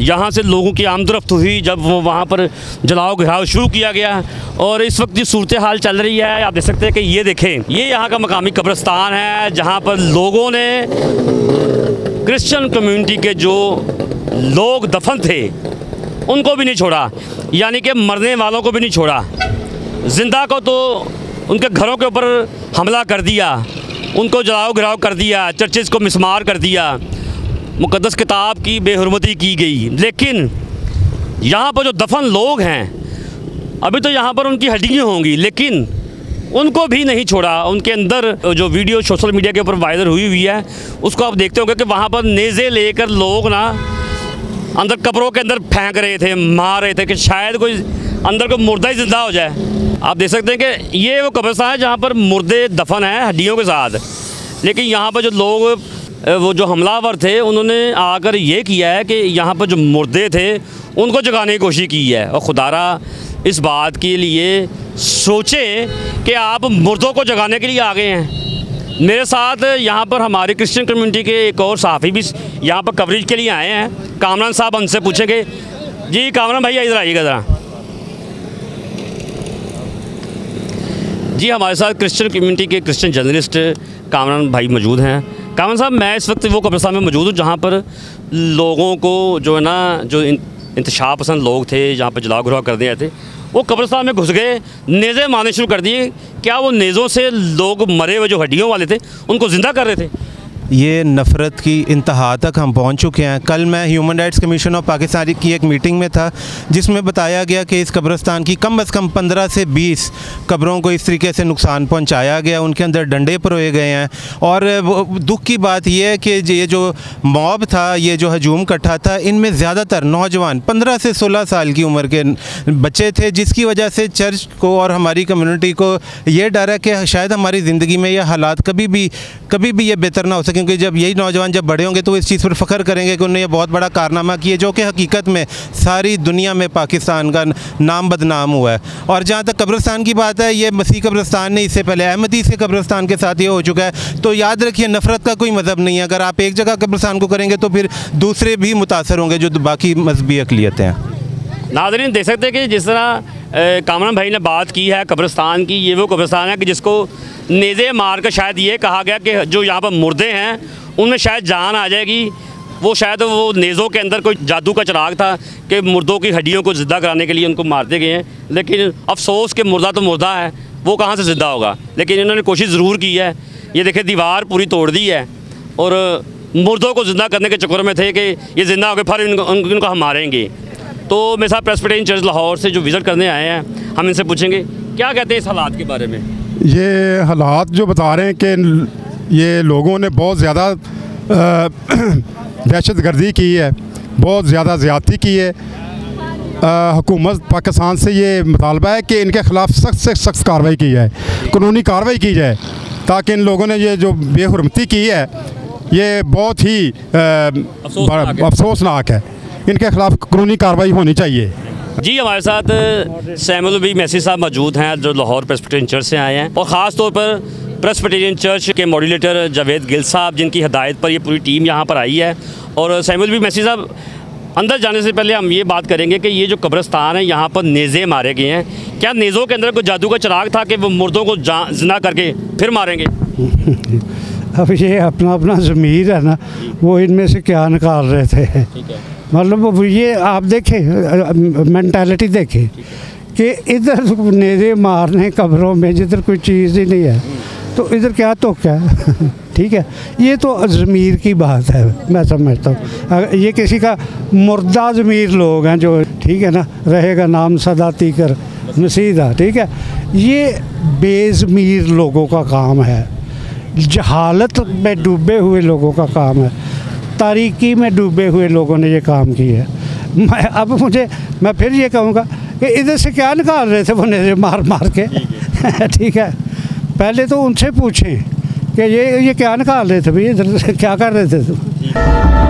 यहाँ से लोगों की आमदरफ्त हुई जब वो वहाँ पर जलाओ घिराव शुरू किया गया और इस वक्त जो सूरत हाल चल रही है, आप देख सकते हैं कि ये देखें, ये यहाँ का मकामी कब्रस्तान है जहाँ पर लोगों ने क्रिश्चन कम्युनिटी के जो लोग दफन थे, उनको भी नहीं छोड़ा, यानी कि मरने वालों को भी नहीं छोड़ा। ज़िंदा को तो उनके घरों के ऊपर हमला कर दिया, उनको जलाओ घिराव कर दिया चर्चेज़ को मिसमार कर दिया मुकदस किताब की बेहरमती की गई। लेकिन यहाँ पर जो दफन लोग हैं, अभी तो यहाँ पर उनकी हड्डियाँ होंगी, लेकिन उनको भी नहीं छोड़ा। उनके अंदर जो वीडियो सोशल मीडिया के ऊपर वायरल हुई हुई है, उसको आप देखते होंगे कि वहाँ पर नेज़े लेकर लोग ना अंदर कपड़ों के अंदर फेंक रहे थे, मार रहे थे कि शायद कोई अंदर को मुर्दा ही ज़िंदा हो जाए। आप देख सकते हैं कि ये वो कब्रस्तान है जहाँ पर मुर्दे दफन हैं हड्डियों के साथ। लेकिन यहाँ पर जो लोग वो जो हमलावर थे, उन्होंने आकर ये किया है कि यहाँ पर जो मुर्दे थे, उनको जगाने की कोशिश की है। और खुदारा, इस बात के लिए सोचें कि आप मुर्दों को जगाने के लिए आ गए हैं। मेरे साथ यहाँ पर हमारे क्रिश्चियन कम्युनिटी के एक और साफ़ी भी यहाँ पर कवरेज के लिए आए हैं। कामरान साहब हमसे पूछेंगे। जी, कामरान भाई, इधर आइएगा ज़रा। जी, हमारे साथ क्रिश्चियन कम्युनिटी के क्रिश्चियन जर्नलिस्ट कामरान भाई मौजूद हैं। कामन साहब, मैं इस वक्त वो कब्रस्तान में मौजूद हूँ, जहाँ पर लोगों को जो है ना, जो इंतशाह पसंद लोग थे, जहाँ पर जला गुरा कर दिए थे, वो कब्रस्तान में घुस गए, नेज़े मारने शुरू कर दिए। क्या वो नेज़ों से लोग मरे हुए जो हड्डियों वाले थे, उनको ज़िंदा कर रहे थे? नफ़रत की इंतहा तक हम पहुँच चुके हैं। कल मैं human rights commission of Pakistan की एक मीटिंग में था, जिसमें बताया गया कि इस कब्रस्तान की कम अज़ कम 15 से 20 कब्रों को इस तरीके से नुकसान पहुँचाया गया, उनके अंदर डंडे परोए गए हैं। और दुख की बात यह है कि ये जो मॉब था, ये जो हजूम कट्ठा था, इनमें ज़्यादातर नौजवान, पंद्रह से सोलह साल की उम्र के बच्चे थे, जिसकी वजह से चर्च को और हमारी कम्यूनिटी को ये डर है कि शायद हमारी ज़िंदगी में यह हालात कभी भी कभी भी ये बेहतर ना हो सके। क्योंकि जब यही नौजवान जब बड़े होंगे तो इस चीज़ पर फ़ख्र करेंगे कि उन्होंने ये बहुत बड़ा कारनामा किया, जो कि हकीकत में सारी दुनिया में पाकिस्तान का नाम बदनाम हुआ है। और जहाँ तक कब्रस्तान की बात है, ये मसीह कब्रस्तान ने इससे पहले अहमदी से कब्रस्तान के साथ ये हो चुका है। तो याद रखिए, नफ़रत का कोई मज़हब नहीं है। अगर आप एक जगह कब्रस्तान को करेंगे तो फिर दूसरे भी मुतासर होंगे, जो बाकी मजहबी अकलीतें हैं। नाजरीन, देख सकते हैं कि जिस तरह कामरान भाई ने बात की है कब्रस्तान की, ये वो कब्रस्तान है कि जिसको नेज़े मार कर शायद ये कहा गया कि जो यहाँ पर मुर्दे हैं, उनमें शायद जान आ जाएगी। वो शायद वो नेज़ों के अंदर कोई जादू का चिराग था कि मुर्दों की हड्डियों को ज़िंदा कराने के लिए उनको मारते गए हैं। लेकिन अफसोस के मुर्दा तो मुर्दा है, वो कहाँ से ज़िंदा होगा? लेकिन इन्होंने कोशिश ज़रूर की है। ये देखे, दीवार पूरी तोड़ दी है और मुर्दों को ज़िंदा करने के चक्कर में थे कि ये ज़िंदा हो गए फिर इनको इनको हम मारेंगे। तो मेरे साथ प्रेसपिटेन चर्च लाहौर से जो विज़िट करने आए हैं हम इनसे पूछेंगे क्या कहते हैं इस हालात के बारे में? ये हालात जो बता रहे हैं कि ये लोगों ने बहुत ज़्यादा दहशत गर्दी की है बहुत ज़्यादा ज़्यादती की है। हुकूमत पाकिस्तान से ये मुतालबा है कि इनके ख़िलाफ़ सख्त से सख्त कार्रवाई की जाए कानूनी कार्रवाई की जाए ताकि इन लोगों ने ये जो बेहरमती की है ये बहुत ही अफसोसनाक है। इनके ख़िलाफ़ कानूनी कार्रवाई होनी चाहिए। जी हमारे साथ सैमुल बी मैसी साहब मौजूद हैं जो लाहौर प्रेसपिटेरियन चर्च से आए हैं। और ख़ास तौर पर प्रेसपिटेरियन चर्च के मॉड्यूलेटर जावेद गिल साहब जिनकी हदायत पर ये पूरी टीम यहाँ पर आई है। और सैमुल बी मैसी साहब अंदर जाने से पहले हम ये बात करेंगे कि ये जो कब्रस्तान है यहाँ पर नेज़े मारे गए हैं। क्या नेज़ों के अंदर कोई जादू का चिराग था कि वो मुर्दों को जिना करके फिर मारेंगे? अब ये अपना अपना ज़मीर है ना वो इनमें से क्या निकाल रहे थे? मतलब ये आप देखें मैंटालिटी देखें, कि इधर नेज़े मारने कब्रों में जिधर कोई चीज़ ही नहीं है तो इधर क्या तो क्या? ठीक है? ये तो ज़मीर की बात है, मैं समझता हूँ। ये किसी का मुर्दा ज़मीर लोग हैं जो, ठीक है ना, रहेगा नाम सदा तीकर नसीदा, ठीक है? ये बेज़मीर लोगों का काम है, जहालत में डूबे हुए लोगों का काम है। तारीकी में डूबे हुए लोगों ने ये काम किया। है मैं अब मुझे मैं फिर ये कहूँगा कि इधर से क्या निकाल रहे थे वो नज़र मार मार के? ठीक है। पहले तो उनसे पूछें कि ये ये क्या निकाल रहे थे भैया इधर से क्या कर रहे थे? तुम